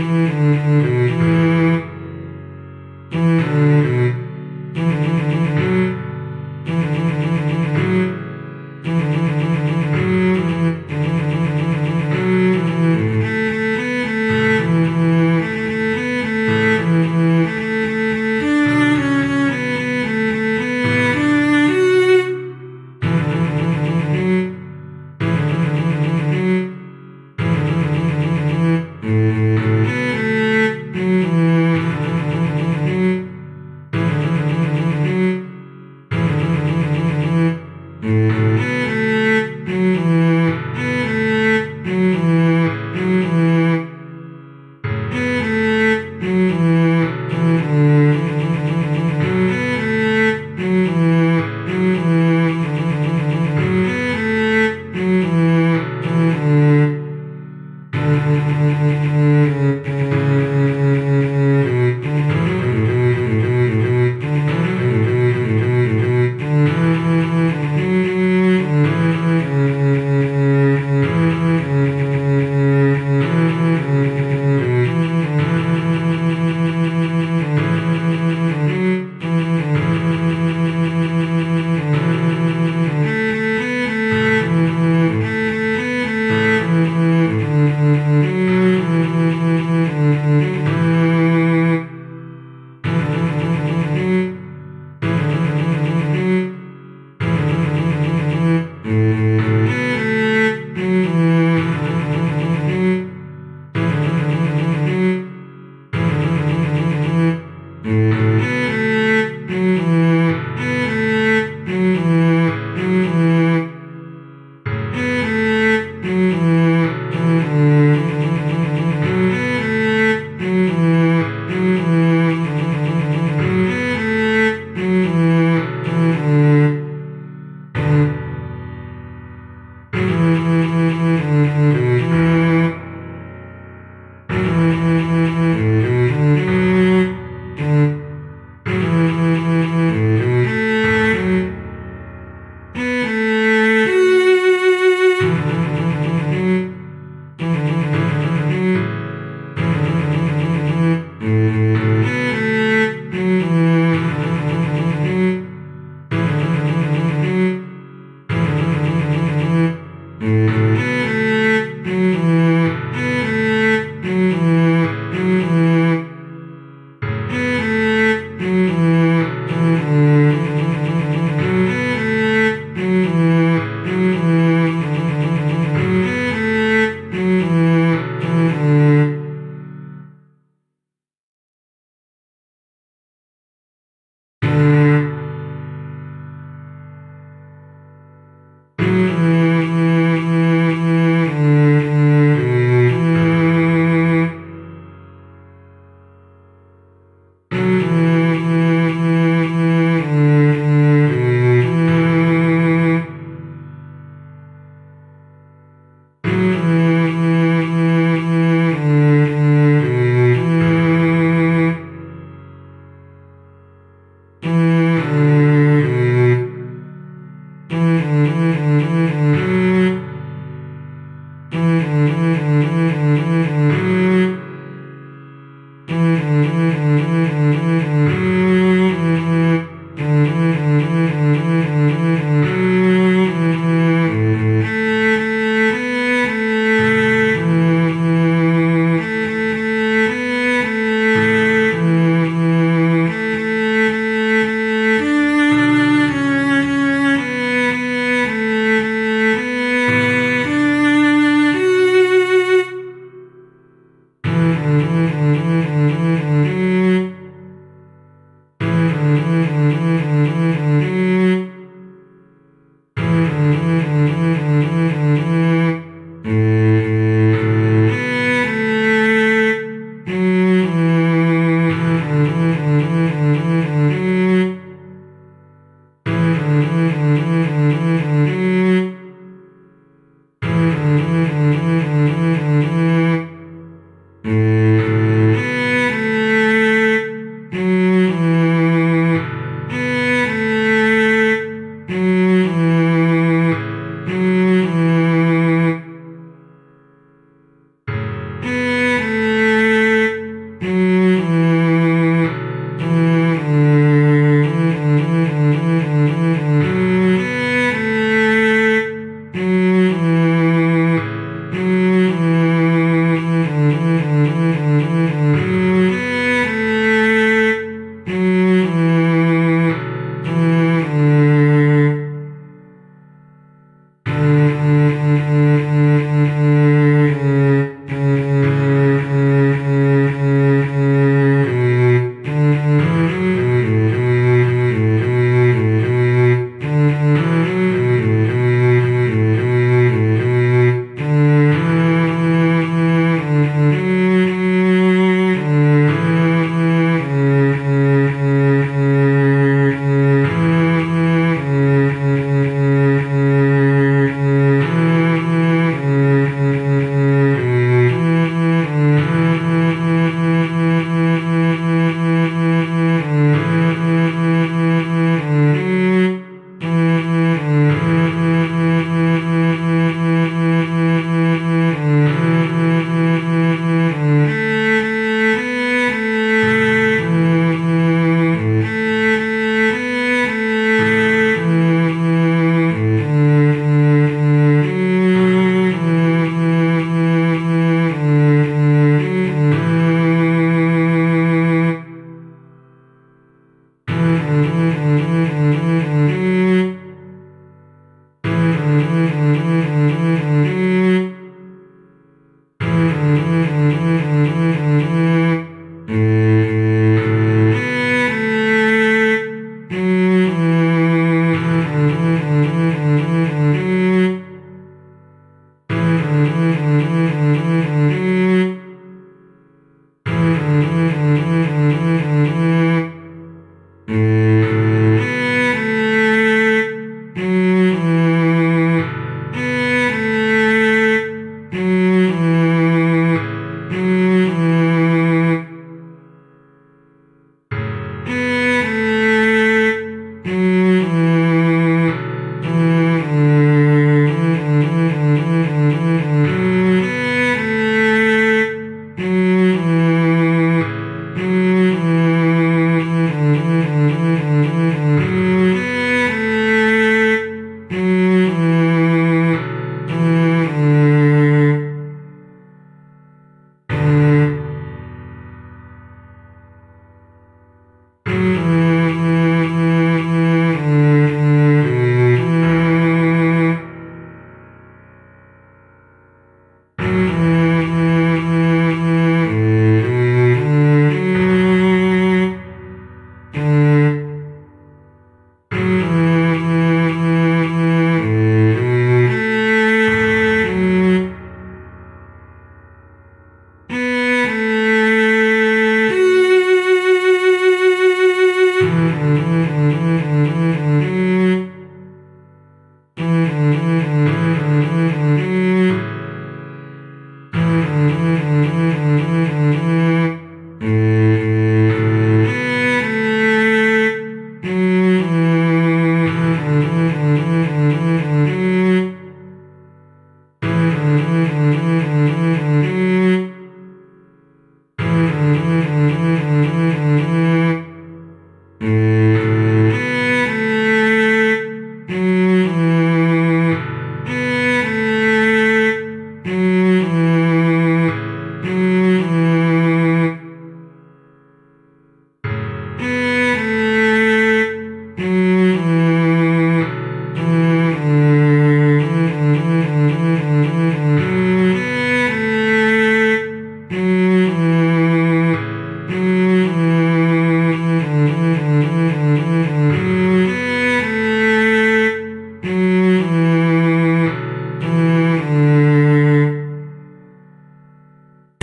Música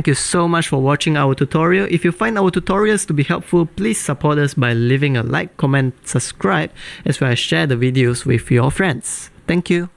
Thank you so much for watching our tutorial. If you find our tutorials to be helpful, please support us by leaving a like, comment, subscribe, as well as share the videos with your friends. Thank you.